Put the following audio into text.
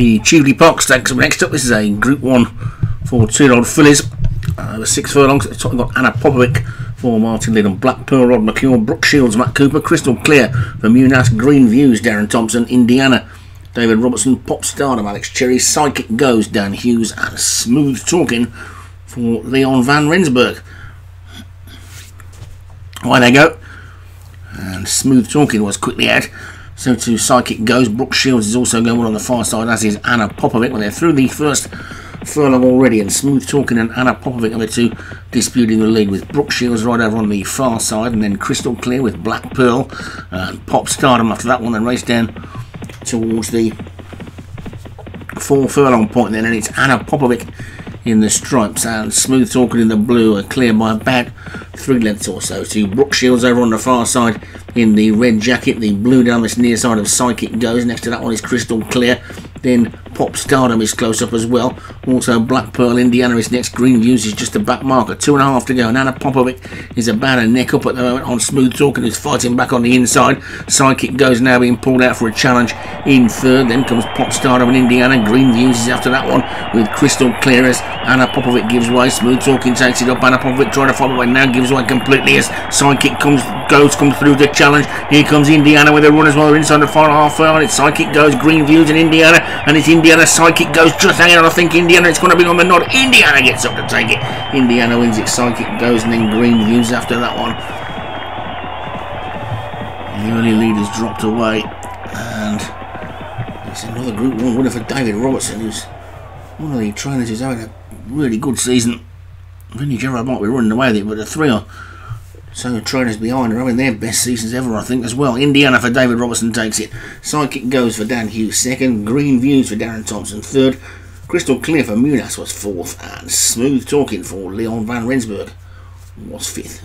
The Cheveley Park Stakes next up. This is a Group 1 for two-year-old fillies. Uh, six furlongs. Top we've got Anna Popovic for Martin Liddon, Black Pearl, Rod McCure, Brooke Shields, Matt Cooper, Crystal Clear for Munas, Green Views, Darren Thompson, Indiana, David Robertson, Pop Stardom, Alex Cherry, Psychic Goes, Dan Hughes, and Smooth Talking for Leon Van Rensburg. Away they go. And Smooth Talking was quickly out. So to Psychic Goes. Brooke Shields is also going well on the far side, as is Anna Popovic. When they're through the first furlong already, and Smooth Talking and Anna Popovic are the two disputing the lead, with Brooke Shields right over on the far side, and then Crystal Clear with Black Pearl and Pop Stardom after that one, then race down towards the four furlong point then, and it's Anna Popovic in the stripes and Smooth Talking in the blue are clear by about three lengths or so to Brooke Shields over on the far side in the red jacket. The blue down this near side of Psychic goes. Next to that one is Crystal Clear. Then Pop Stardom is close up as well. Also Black Pearl Indiana is next. Green Views is just a back marker. Two and a half to go. Anna Popovic is about a neck up at the moment on Smooth Talking who's fighting back on the inside. Psychic goes now being pulled out for a challenge in third. Then comes Pop Stardom and Indiana. Green Views is after that one with Crystal Clear as Anna Popovic gives way. Smooth Talking takes it up. Anna Popovic trying to follow away now gives way completely as Psychic comes goes comes through the challenge. Here comes Indiana with a run as well. They're inside the final half furlong. It's Psychic goes Green Views and Indiana and it's Indiana Psychic goes just hanging on. I think Indiana it's going to be on the nod. Indiana gets up to take it. Indiana wins it. Psychic goes and then Green Views after that one. The early leaders dropped away and it's another Group 1 winner for David Robertson who's one of the trainers who's having a really good season. Vinnie Gerard might be running away with it, but the three are so the trainers behind are having their best seasons ever, I think, as well. Indiana for David Robertson takes it. Psychic goes for Dan Hughes second. Green Views for Darren Thompson third. Crystal Clear for Munas was fourth. And Smooth Talking for Leon Van Rensburg was fifth.